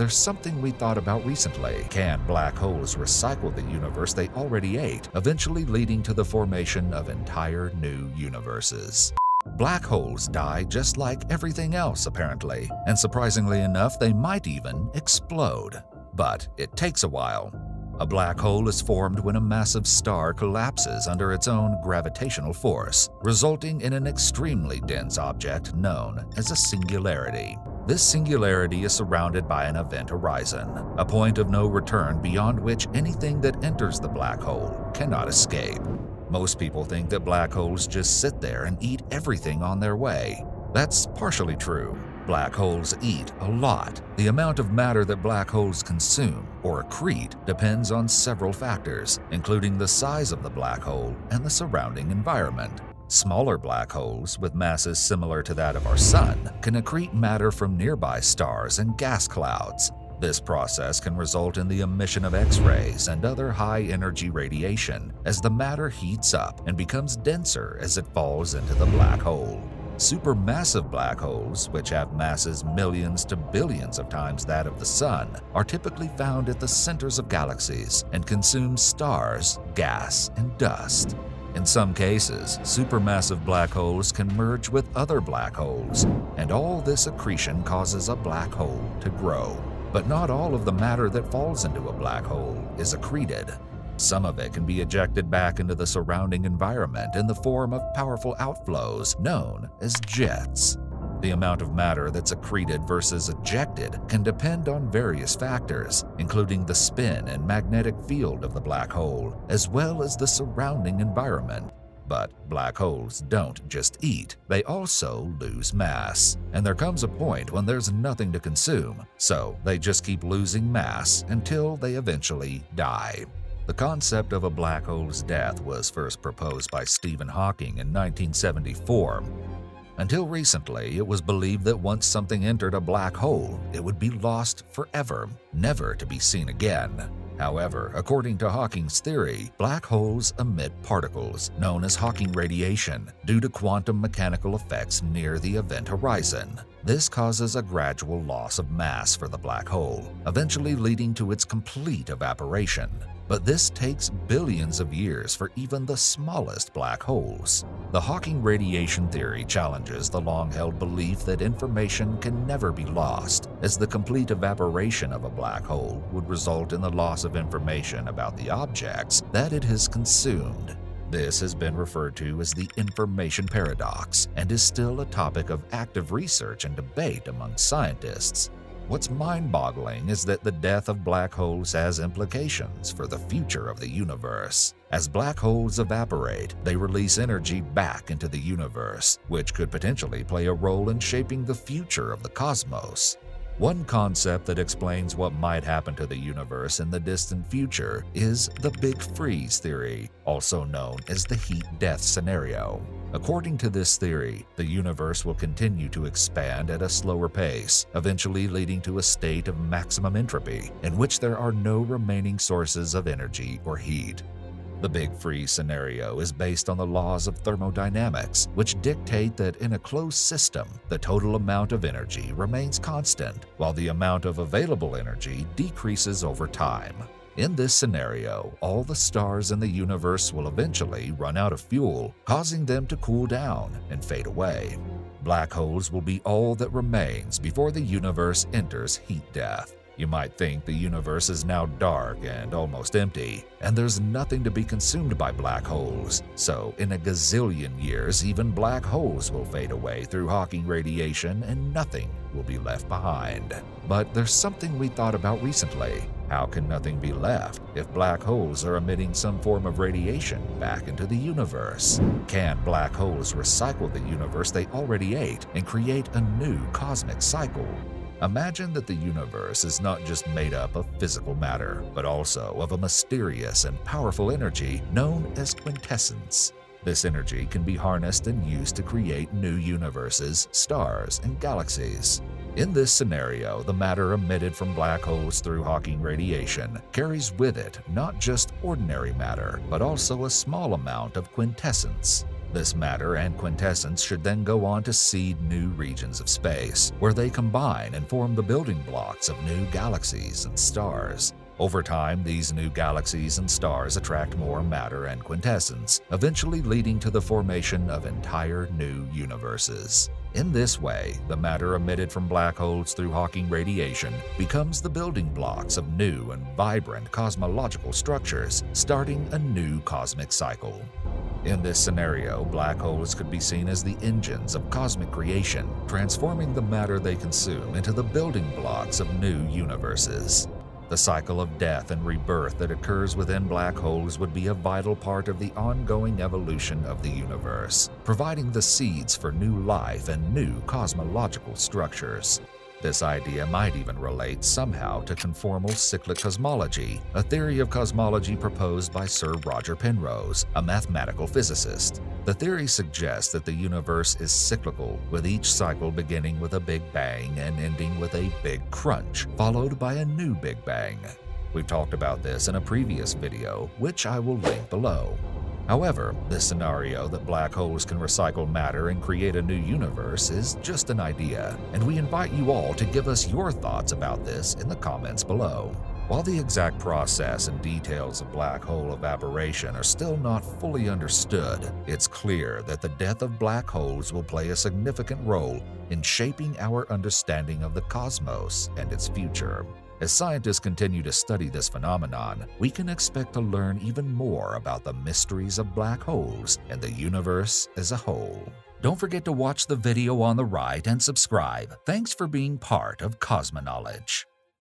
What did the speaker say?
there's something we thought about recently. Can black holes recycle the universe they already ate, eventually leading to the formation of entire new universes? Black holes die just like everything else, apparently, and surprisingly enough, they might even explode. But it takes a while. A black hole is formed when a massive star collapses under its own gravitational force, resulting in an extremely dense object known as a singularity. This singularity is surrounded by an event horizon, a point of no return beyond which anything that enters the black hole cannot escape. Most people think that black holes just sit there and eat everything on their way. That's partially true. Black holes eat a lot. The amount of matter that black holes consume or accrete depends on several factors, including the size of the black hole and the surrounding environment. Smaller black holes, with masses similar to that of our Sun, can accrete matter from nearby stars and gas clouds. This process can result in the emission of X-rays and other high-energy radiation as the matter heats up and becomes denser as it falls into the black hole. Supermassive black holes, which have masses millions to billions of times that of the Sun, are typically found at the centers of galaxies and consume stars, gas, and dust. In some cases, supermassive black holes can merge with other black holes, and all this accretion causes a black hole to grow. But not all of the matter that falls into a black hole is accreted. Some of it can be ejected back into the surrounding environment in the form of powerful outflows known as jets. The amount of matter that's accreted versus ejected can depend on various factors, including the spin and magnetic field of the black hole, as well as the surrounding environment. But black holes don't just eat, they also lose mass. And there comes a point when there's nothing to consume, so they just keep losing mass until they eventually die. The concept of a black hole's death was first proposed by Stephen Hawking in 1974. Until recently, it was believed that once something entered a black hole, it would be lost forever, never to be seen again. However, according to Hawking's theory, black holes emit particles, known as Hawking radiation, due to quantum mechanical effects near the event horizon. This causes a gradual loss of mass for the black hole, eventually leading to its complete evaporation but this takes billions of years for even the smallest black holes. The Hawking radiation theory challenges the long-held belief that information can never be lost, as the complete evaporation of a black hole would result in the loss of information about the objects that it has consumed. This has been referred to as the information paradox and is still a topic of active research and debate among scientists. What's mind-boggling is that the death of black holes has implications for the future of the universe. As black holes evaporate, they release energy back into the universe, which could potentially play a role in shaping the future of the cosmos. One concept that explains what might happen to the universe in the distant future is the Big Freeze theory, also known as the heat death scenario. According to this theory, the universe will continue to expand at a slower pace, eventually leading to a state of maximum entropy, in which there are no remaining sources of energy or heat. The Big Freeze scenario is based on the laws of thermodynamics, which dictate that in a closed system, the total amount of energy remains constant, while the amount of available energy decreases over time. In this scenario, all the stars in the universe will eventually run out of fuel, causing them to cool down and fade away. Black holes will be all that remains before the universe enters heat death. You might think the universe is now dark and almost empty, and there's nothing to be consumed by black holes, so in a gazillion years even black holes will fade away through Hawking radiation and nothing will be left behind. But there's something we thought about recently. How can nothing be left if black holes are emitting some form of radiation back into the universe? Can black holes recycle the universe they already ate and create a new cosmic cycle? Imagine that the universe is not just made up of physical matter, but also of a mysterious and powerful energy known as quintessence. This energy can be harnessed and used to create new universes, stars, and galaxies. In this scenario, the matter emitted from black holes through Hawking radiation carries with it not just ordinary matter, but also a small amount of quintessence. This matter and quintessence should then go on to seed new regions of space, where they combine and form the building blocks of new galaxies and stars. Over time, these new galaxies and stars attract more matter and quintessence, eventually leading to the formation of entire new universes. In this way, the matter emitted from black holes through Hawking radiation becomes the building blocks of new and vibrant cosmological structures, starting a new cosmic cycle. In this scenario, black holes could be seen as the engines of cosmic creation, transforming the matter they consume into the building blocks of new universes. The cycle of death and rebirth that occurs within black holes would be a vital part of the ongoing evolution of the universe, providing the seeds for new life and new cosmological structures. This idea might even relate somehow to conformal cyclic cosmology, a theory of cosmology proposed by Sir Roger Penrose, a mathematical physicist. The theory suggests that the universe is cyclical, with each cycle beginning with a Big Bang and ending with a Big Crunch, followed by a new Big Bang. We've talked about this in a previous video, which I will link below. However, this scenario that black holes can recycle matter and create a new universe is just an idea, and we invite you all to give us your thoughts about this in the comments below. While the exact process and details of black hole evaporation are still not fully understood, it's clear that the death of black holes will play a significant role in shaping our understanding of the cosmos and its future. As scientists continue to study this phenomenon, we can expect to learn even more about the mysteries of black holes and the universe as a whole. Don't forget to watch the video on the right and subscribe. Thanks for being part of Cosmoknowledge.